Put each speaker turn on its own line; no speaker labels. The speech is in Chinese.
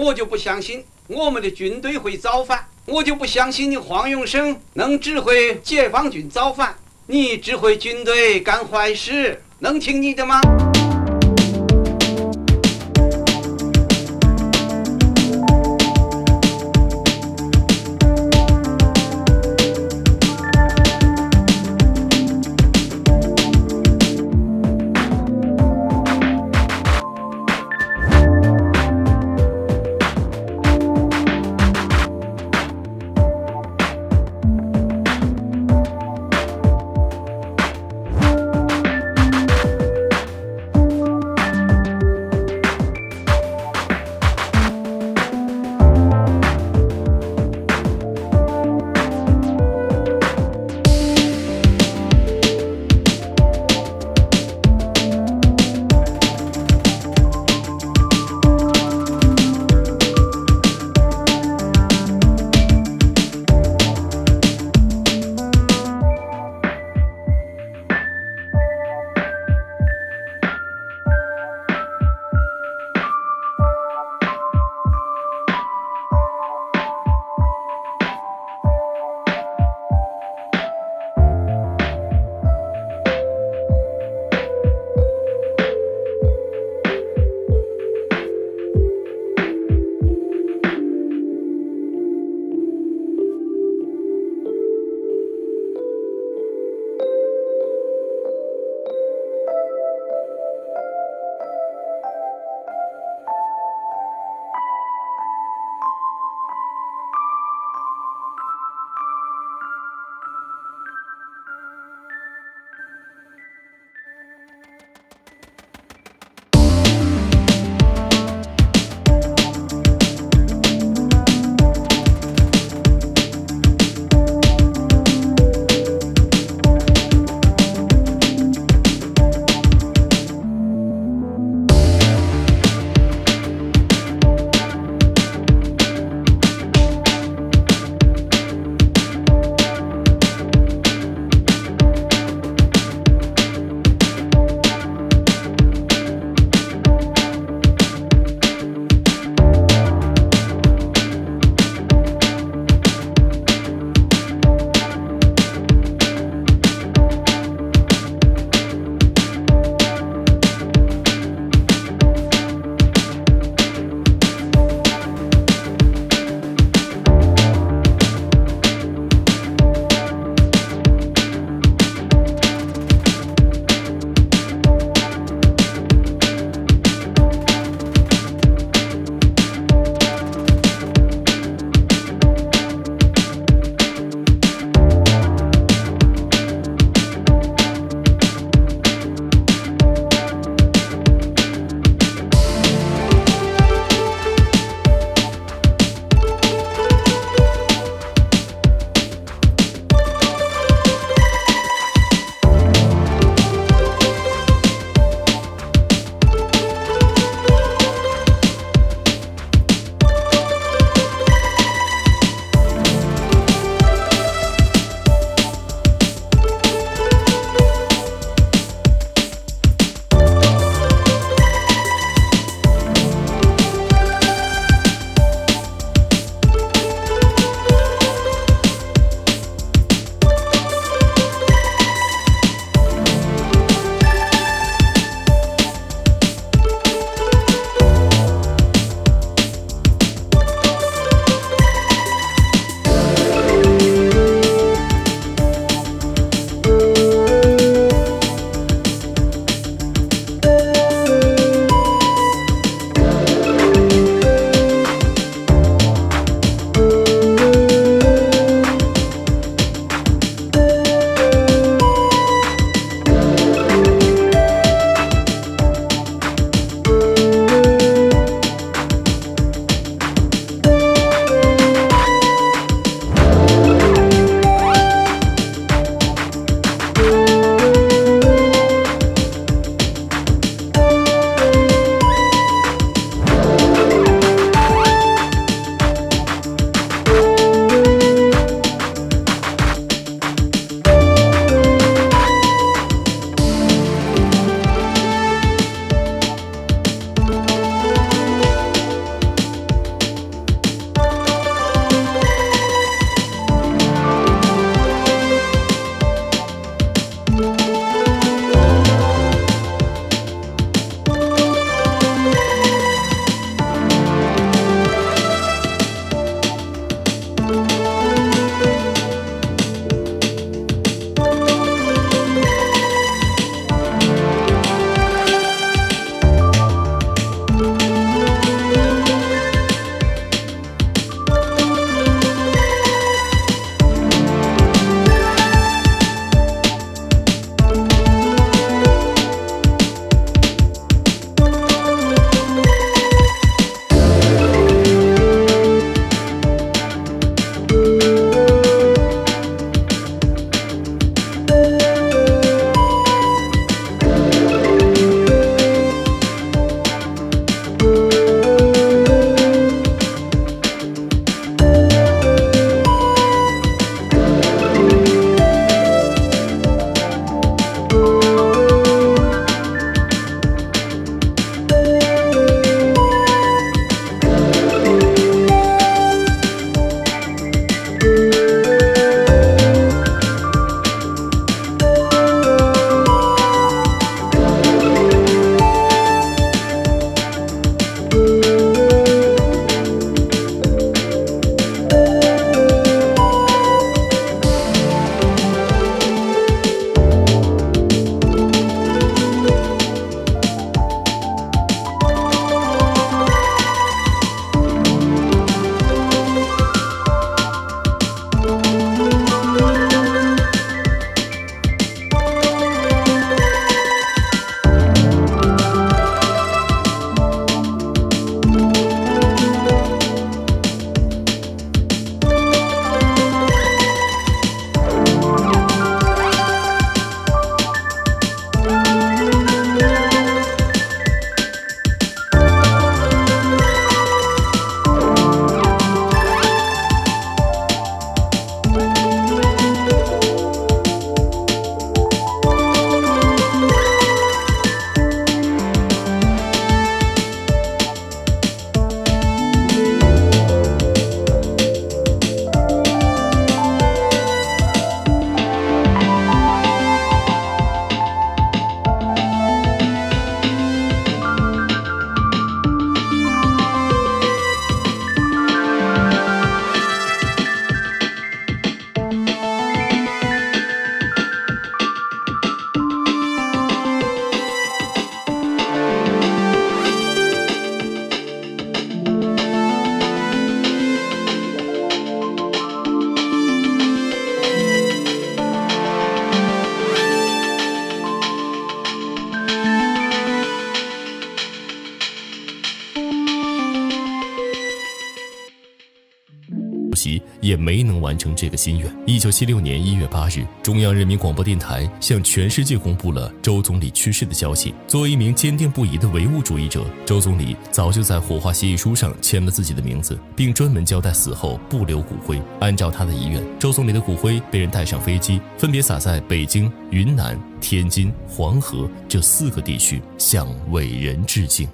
我就不相信我们的军队会造反，我就不相信你黄永胜能指挥解放军造反。你指挥军队干坏事，能听你的吗？
也没能完成这个心愿。一九七六年一月八日，中央人民广播电台向全世界公布了周总理去世的消息。作为一名坚定不移的唯物主义者，周总理早就在火化协议书上签了自己的名字，并专门交代死后不留骨灰。按照他的遗愿，周总理的骨灰被人带上飞机，分别撒在北京、云南、天津、黄河这四个地区，向伟人致敬。